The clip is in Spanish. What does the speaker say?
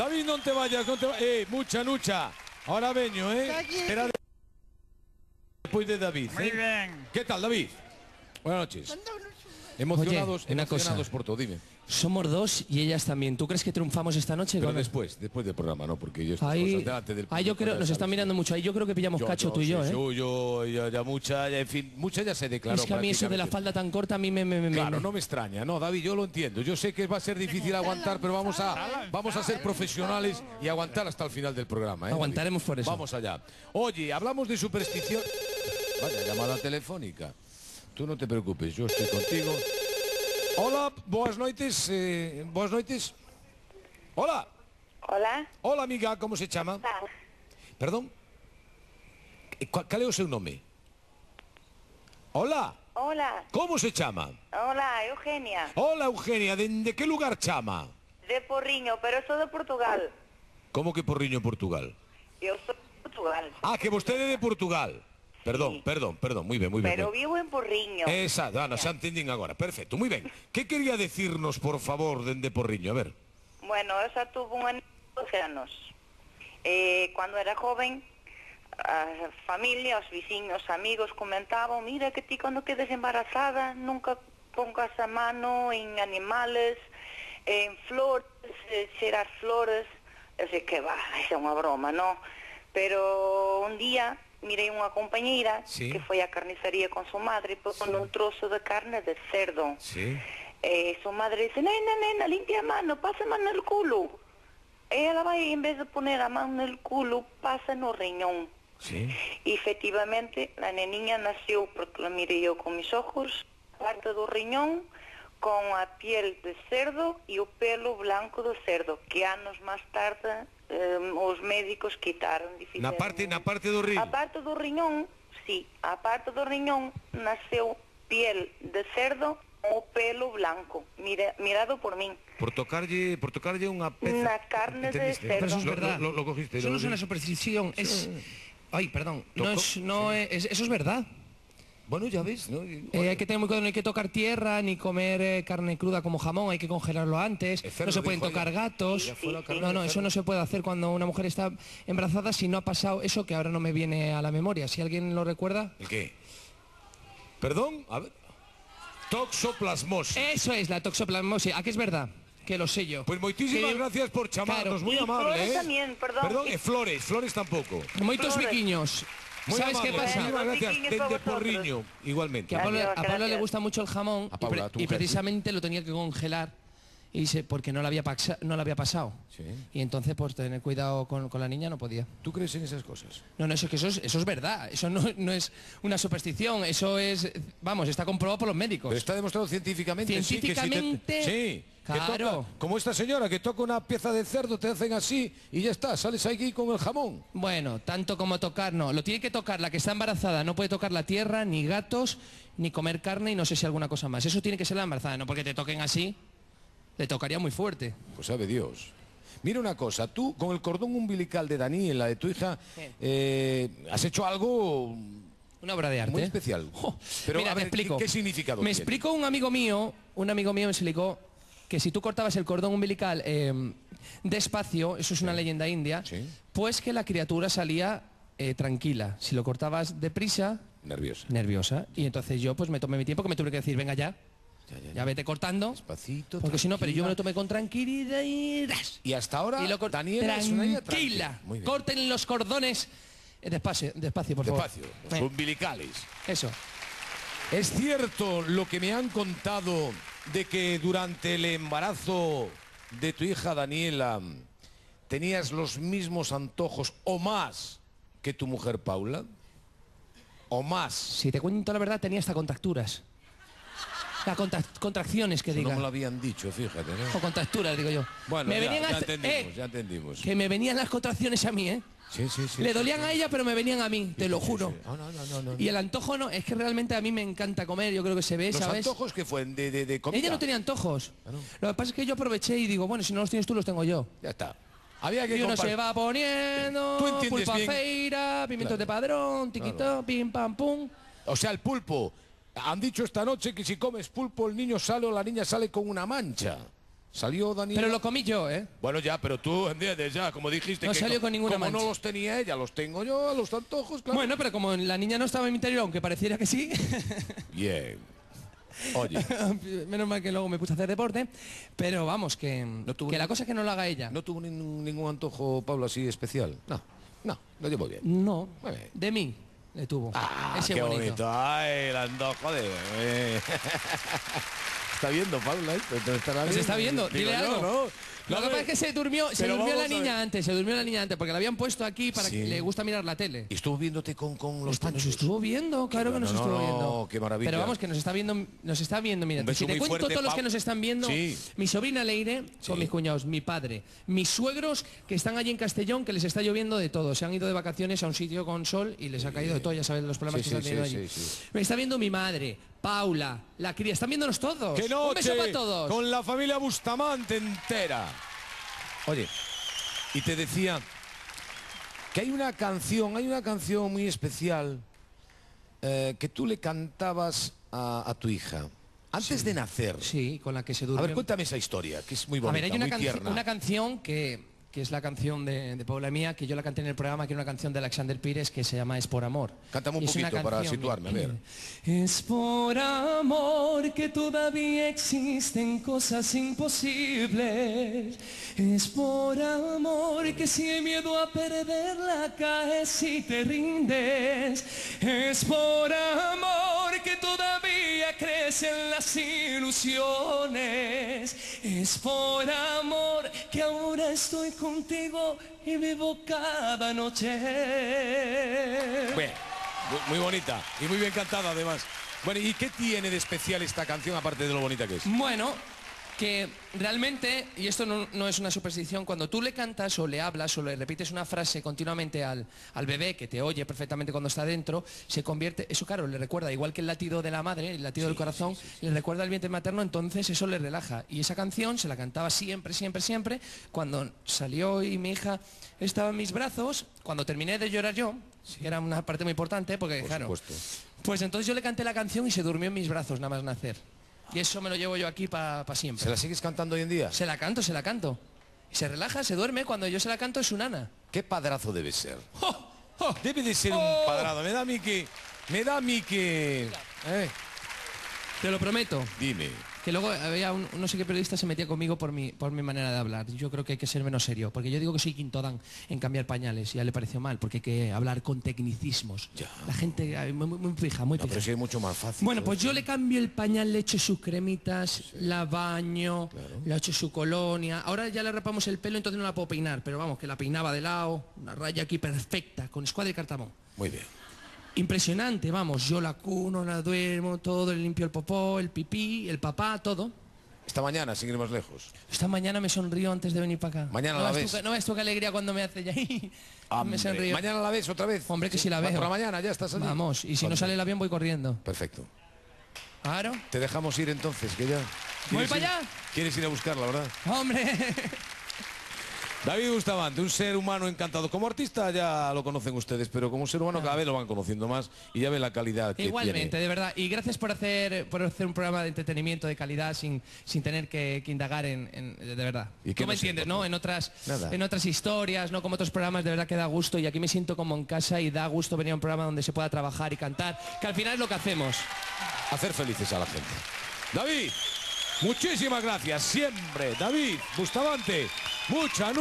David, non te vayas, non te vayas. Eh, mucha nucha. Ahora veño, eh. Espera. Después de David, Muy eh. bien. ¿Qué tal, David? Buenas noches. Emocionados, Oye, una emocionados cosa. por todo, dime. Somos dos y ellas también. ¿Tú crees que triunfamos esta noche? Pero después, después del programa, ¿no? Porque yo Ahí, delante del ahí yo creo, nos están mirando mucho. Ahí yo creo que pillamos cacho tú y sí, yo, ¿eh? Yo, yo, ya, ya mucha, ya, en fin, mucha ya se declaró. es que a mí eso de la falda tan corta a mí me... me, me- Claro, me- no me extraña, no, David, yo lo entiendo. Yo sé que va a ser difícil aguantar, pero vamos a, vamos a ser profesionales y aguantar hasta el final del programa. ¿eh? Aguantaremos por eso. Vamos allá. Oye, hablamos de superstición. Vaya llamada telefónica. Tú no te preocupes, yo estoy contigo. Hola, boas noites, eh, boas noites. Hola. Hola. Hola, amiga, como se chama? Hola. Perdón? Cal é o seu nome? Hola. Hola. Como se chama? Hola, Eugenia. Hola, Eugenia, de, de que lugar chama? De Porriño, pero sou de Portugal. Como que Porriño, Portugal? Eu sou de Portugal. Ah, que vostede é de Portugal. Perdón, Sí. perdón, perdón, moi ben, moi ben. Pero vivo en Porriño. Exacto, Ana, xa entendín agora. Perfecto, moi ben. Que quería decirnos, por favor, dende Porriño? A ver. Bueno, eu xa tuve un ano de 12 anos. Eh, cando era joven, a familia, os veciños, amigos comentaban, mira que ti cando quedes embarazada nunca pongas a mano en animales, en flores, eh, xerar flores. Eu sei que va, é unha broma, non? Pero un día mirei unha compañeira Sí. que foi á carnicería con su madre por con un trozo de carne de cerdo. Eh, su madre dice, nena, nena, limpia mano, pasa mano en el culo. Ela vai, en vez de poner a mano en el culo, pasa no riñón. Sí. Y efectivamente, la neniña nació, porque la miré yo con mis ojos, parte do riñón, con a piel de cerdo e o pelo blanco do cerdo, que anos máis tarde eh, os médicos quitaron. Na parte, na parte do riñón? A parte do riñón, sí, a parte do riñón naceu piel de cerdo o pelo blanco, mira, mirado por min. Por tocarlle, por tocarlle unha peza. Na carne ¿entendiste? de cerdo. Pero eso es verdad. Lo, lo, lo cogiste. Eso no es una superstición, es... Ay, perdón, Tocó, no es, no sí. es, eso es verdad. Bueno, ya ves, ¿no? Eh, hay que tener muy cuidado, no hay que tocar tierra ni comer eh, carne cruda como jamón, hay que congelarlo antes. No se pueden tocar ella. gatos. No, no, eso no se puede hacer cuando una mujer está embarazada si no ha pasado eso que ahora no me viene a la memoria. Si alguien lo recuerda. ¿El qué? ¿Perdón? A ver. Toxoplasmosis. Eso es la toxoplasmosis. ¿A qué es verdad? Que lo sé yo. Pues moitísimas Que- gracias por chamarnos, Claro. muy amable, flores ¿eh? también, perdón. Perdón, Y- eh, flores, flores tampoco. Moitos Flores. Muy ¿Sabes amable, qué pasa? Muchísimas gracias. Desde. Porriño, igualmente. Que a Pablo, Adiós, a Pablo le gusta mucho el jamón A y Paula, pre- precisamente lo tenía que congelar y se, porque no le había, paxa- no le había pasado. Sí. Y entonces, por tener cuidado con, con la niña, no podía. ¿Tú crees en esas cosas? No, no, eso, que eso, es, eso es verdad. Eso no, no es una superstición. Eso es, vamos, está comprobado por los médicos. Pero está demostrado científicamente. sí, que si te- Científicamente, sí. que claro. toca- como esta señora que toca una pieza de cerdo, te hacen así y ya está, sales aquí con el jamón. Bueno, tanto como tocar, no. Lo tiene que tocar la que está embarazada. No puede tocar la tierra, ni gatos, ni comer carne y no sé si alguna cosa más. Eso tiene que ser la embarazada, no porque te toquen así. Le tocaría muy fuerte. Pues sabe Dios. Mira una cosa, tú con el cordón umbilical de Daniela, de tu hija, eh, has hecho algo Una obra de arte. muy especial. Pero Mira, a ver, te explico. ¿qué, qué significado Me tiene? explicó un amigo mío, un amigo mío me explicó que si tú cortabas el cordón umbilical eh, despacio, eso es una leyenda india, Sí. pues que la criatura salía eh, tranquila. Si lo cortabas deprisa, Nerviosa. nerviosa. Y entonces yo pues me tomé mi tiempo que me tuve que decir, venga ya, Ya, ya, ya ya. vete cortando. Despacito, Porque si no, pero yo me lo tomé con tranquilidad y... Y hasta ahora, Y lo cor- Daniela es una niña tranquila. tranquila. Muy bien. Corten los cordones. Eh, Despacio, despacio, por Despacio, favor. los Eh, umbilicales. eso. ¿Es cierto lo que me han contado de que durante el embarazo de tu hija Daniela tenías los mismos antojos o más que tu mujer Paula? ¿O más? Si te cuento la verdad, tenía hasta contracturas. La contra- contracciones que Eso diga. no me lo habían dicho, fíjate, ¿no? O contracturas, digo yo. Bueno, me ya, venían ya entendimos, eh, ya entendimos. Que me venían las contracciones a mí, ¿eh? Sí, sí, sí. Le dolían sí. a ella, pero me venían a mí, te lo juro. sí. No, no, no, no, Y el antojo no, es que realmente a mí me encanta comer, yo creo que se ve, ¿Los ¿sabes? antojos que fue de, de, de comida? Ella no tenía antojos. Ah. Lo que pasa es que yo aproveché y digo, bueno, si no los tienes tú, los tengo yo. Ya está. Había que Y uno se va poniendo, pulpa feira, pimientos Claro. de padrón, tiquito, Claro. pim pam pum. O sea, el pulpo. Han dicho esta noche que si comes pulpo el niño sale o la niña sale con una mancha. ¿Salió Daniela? Pero lo comí yo, ¿eh? Bueno, ya, pero tú entiendes ya, como dijiste No que salió co- con ninguna como no los tenía ella, los tengo yo a los antojos, claro. Bueno, pero como la niña no estaba en mi interior, aunque pareciera que sí, Bien. Oye, menos mal que luego me puse a hacer deporte, pero vamos, que, tuvo que la cosa es que no lo haga ella. ¿no tuvo ningún, antojo, Pablo, así especial? No, no, lo llevo bien. No, de mí le tuvo. Ah, Ese qué bonito. bonito. Ay, el antojo de... eh. Está viendo, ¿eh? Pero estará bien. está viendo, dile yo, algo. ¿no? Lo No, que pasa es que se durmió, se pero durmió la niña antes, se durmió la niña antes, porque la habían puesto aquí para Sí. que le gusta mirar la tele. Y estuvo viéndote con, con los nos panchos. estuvo viendo, claro que bueno, nos no, estuvo no, viendo. Qué maravilla. Pero vamos, que nos está viendo, nos está viendo, mira. Si te cuento fuerte, todos los que nos están viendo, Sí. mi sobrina Leire con mis cuñados, mi padre, mis suegros que están allí en Castellón, que les está lloviendo de todo. Se han ido de vacaciones a un sitio con sol y les ha caído de todo, ya sabes los problemas que sí, están teniendo sí, allí. Me está viendo mi madre, Paula, la cría, están viéndonos todos. ¡Qué Un beso noche! para todos. Con la familia Bustamante entera. Oye, y te decía que hay una canción, hay una canción muy especial eh, que tú le cantabas a, a tu hija antes de nacer. Sí, con la que se A durmió. ver, cuéntame esa historia, que es muy A bonita, ver, hay una, muy tierna. una canción que, que es la canción de, de Paula mía, que yo la canté en el programa, que es una canción de Alexander Pires que se llama Es por amor. Cántame un poquito para situarme, a ver. Es por amor que todavía existen cosas imposibles. Es por amor que sin miedo a perderla caes y te rindes. Es por amor que todavía crecen las ilusiones. Es por amor que ahora estoy contigo y vivo cada noche. Muy bonita y muy bien cantada además. Bueno, ¿y qué tiene de especial esta canción aparte de lo bonita que es? Bueno, que realmente, y esto no, no es una superstición, cuando tú le cantas o le hablas o le repites una frase continuamente al, al bebé que te oye perfectamente cuando está dentro, se convierte, eso claro, le recuerda, igual que el latido de la madre, el latido del corazón, le recuerda el vientre materno, entonces eso le relaja. Y esa canción se la cantaba siempre, siempre, siempre, cuando salió y mi hija estaba en mis brazos, cuando terminé de llorar yo, que era una parte muy importante, porque Por claro, supuesto. pues entonces yo le canté la canción y se durmió en mis brazos nada más nacer. Y eso me lo llevo yo aquí para siempre. ¿Se la sigues cantando hoy en día? Se la canto, se la canto. Y se relaja, se duerme. Cuando yo se la canto es su nana. ¿Qué padrazo debe ser? ¡Oh! ¡Oh! Debe de ser ¡Oh! un padrazo. Me da a mí que... Me da a mí que... ¿eh? Te lo prometo. Dime. Que luego había un no sé qué periodista se metía conmigo por mi, por mi manera de hablar. Yo creo que hay que ser menos serio. Porque yo digo que soy quinto dan en cambiar pañales. Y a él le pareció mal. Porque hay que hablar con tecnicismos. Ya. La gente muy, muy- muy fija, muy No, fija. pero sí es mucho más fácil. Bueno, pues yo le cambio el pañal, le echo sus cremitas, la baño, le echo su colonia. Ahora ya le rapamos el pelo, entonces no la puedo peinar, pero vamos, que la peinaba de lado, una raya aquí perfecta, con escuadra y cartabón. Muy bien. Impresionante, vamos, yo la cuno, la duermo, todo, le limpio el popó, el pipí, el papá, todo. Esta mañana, sin ir más lejos. Esta mañana me sonrió antes de venir para acá. Mañana no la ves qué- no ves qué alegría cuando me hace ya. me sonrió. Mañana la ves otra vez. Hombre, que Sí, si la veo. Por la mañana ya estás allí. Vamos, y si no sale el avión voy corriendo. Perfecto. Claro. Te dejamos ir entonces, que ya... ¿Voy ¿Quieres para ir- allá? Quieres ir a buscarla, ¿verdad? Hombre. David Bustamante, un ser humano encantado. Como artista ya lo conocen ustedes, pero como ser humano cada vez lo van conociendo más y ya ven la calidad que Igualmente, tiene. de verdad. Y gracias por hacer, por hacer un programa de entretenimiento de calidad sin, sin tener que, que indagar en, en- de verdad. ¿Y Tú me entiendes? ¿no? En otras, Nada. en otras historias, ¿no? Como otros programas, de verdad que da gusto. Y aquí me siento como en casa y da gusto venir a un programa donde se pueda trabajar y cantar, que al final es lo que hacemos. Hacer felices a la gente. David, muchísimas gracias. Siempre, David Bustamante, mucha